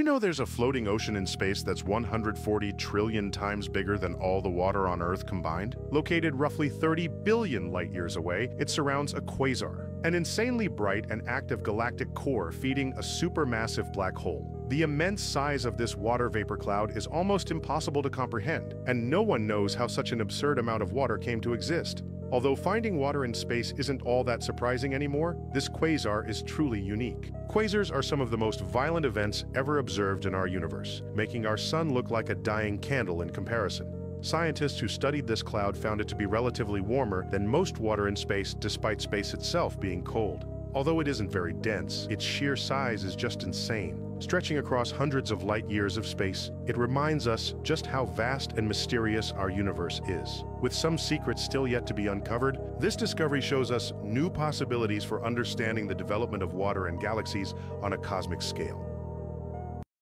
You know there's a floating ocean in space that's 140 trillion times bigger than all the water on Earth combined? Located roughly 30 billion light-years away, it surrounds a quasar, an insanely bright and active galactic core feeding a supermassive black hole. The immense size of this water vapor cloud is almost impossible to comprehend, and no one knows how such an absurd amount of water came to exist. Although finding water in space isn't all that surprising anymore, this quasar is truly unique. Quasars are some of the most violent events ever observed in our universe, making our sun look like a dying candle in comparison. Scientists who studied this cloud found it to be relatively warmer than most water in space despite space itself being cold. Although it isn't very dense, its sheer size is just insane. Stretching across hundreds of light years of space, it reminds us just how vast and mysterious our universe is. With some secrets still yet to be uncovered, this discovery shows us new possibilities for understanding the development of water and galaxies on a cosmic scale.